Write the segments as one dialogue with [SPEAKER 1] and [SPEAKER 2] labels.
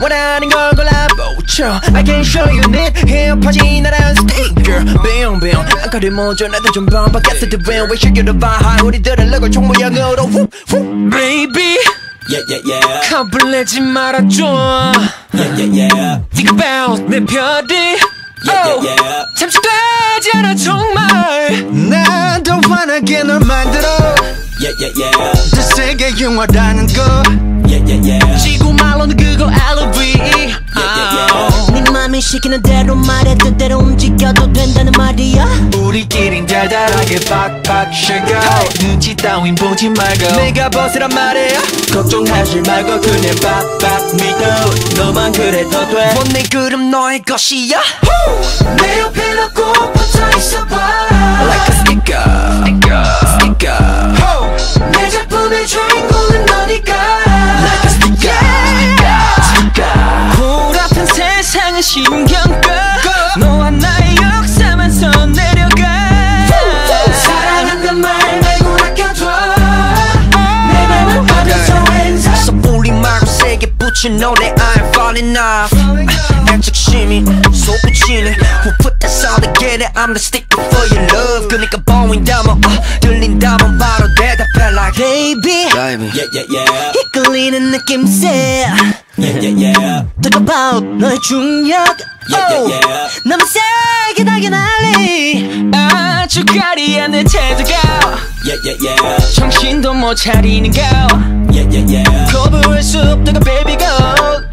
[SPEAKER 1] 원하는 걸 골라보죠 I can show you need 힙하지 나란 스티커 Bing bing 아까리 먼저 나도 좀 반박했을 때 when we should get a vibe 우리들은 럭을 총 모양으로 whoop, whoop. Baby
[SPEAKER 2] Yeah, yeah, yeah.
[SPEAKER 1] 겁을내지 말아줘
[SPEAKER 2] Yeah, yeah, yeah.
[SPEAKER 1] Think about 내 별이
[SPEAKER 2] Yeah,
[SPEAKER 1] oh,
[SPEAKER 2] yeah, yeah.
[SPEAKER 1] 잠시 되지 않아 정말 난더 환하게 널 만들어
[SPEAKER 2] Yeah, yeah, yeah.
[SPEAKER 1] 더 세게 영화라는 거
[SPEAKER 2] Yeah, yeah, yeah.
[SPEAKER 3] 맘이 시키는 대로 말해 뜻대로 움직여도 된다는 말이야.
[SPEAKER 1] 우리끼린 달달하게 빡빡 쉐고. 눈치 따윈 보지 말고. 내가 벗으란 말이야.
[SPEAKER 2] 걱정하지 말고 그냥 빡빡 믿어. 너만 그래도 돼.
[SPEAKER 1] 원내 그름 너의 것이야?
[SPEAKER 2] 내 옆에 너꼭
[SPEAKER 1] 세게 붙인 노래 I'm falling off 애착심이 솟구치네 Who put that sound together I'm the sticker for your love 그니까 보인다면 아 들린다면 바로 대답해 like
[SPEAKER 3] Baby
[SPEAKER 1] Baby
[SPEAKER 2] Yeah, yeah, yeah.
[SPEAKER 3] 이끌리는 느낌새
[SPEAKER 2] Yeah, yeah, yeah.
[SPEAKER 3] Talk about 너의 중력
[SPEAKER 2] Yeah,
[SPEAKER 3] oh,
[SPEAKER 2] yeah, yeah.
[SPEAKER 3] 너무 세게 달게 날리
[SPEAKER 1] 아주 가리한 내 태도가
[SPEAKER 2] Yeah, yeah, yeah.
[SPEAKER 1] 정신도 못 차리는 거
[SPEAKER 2] Yeah, yeah, yeah.
[SPEAKER 1] 거부할 수 없다고 baby go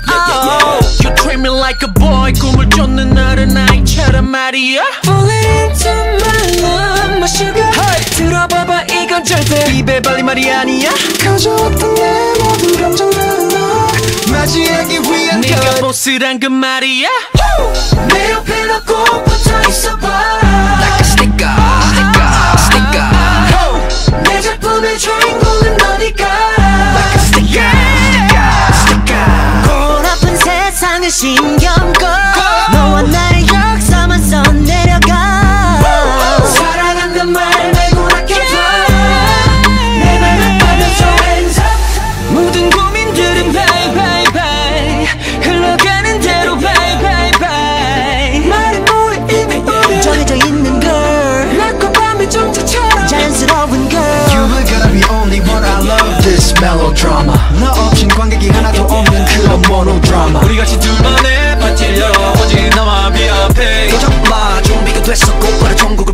[SPEAKER 1] oh, You treat me like a boy 꿈을 쫓는 너른 아이처럼 말이야 Falling into my love my sugar 들어봐봐 이건 절대 입에 발린 말이 아니야 가져왔던 내 모든 감정들은 너 맞이하기 위한 네가 보스란 그 말이야
[SPEAKER 2] 내 옆에 너 꼭 붙어 있어봐.
[SPEAKER 1] Like a sticker Sticker Sticker
[SPEAKER 2] 내 작품의 주인공
[SPEAKER 3] 세상을
[SPEAKER 1] 우리 같이 둘만의 파티를 열어 오직 너와 미앞에.
[SPEAKER 4] 도전마 준비가 됐어. 곧바로 전국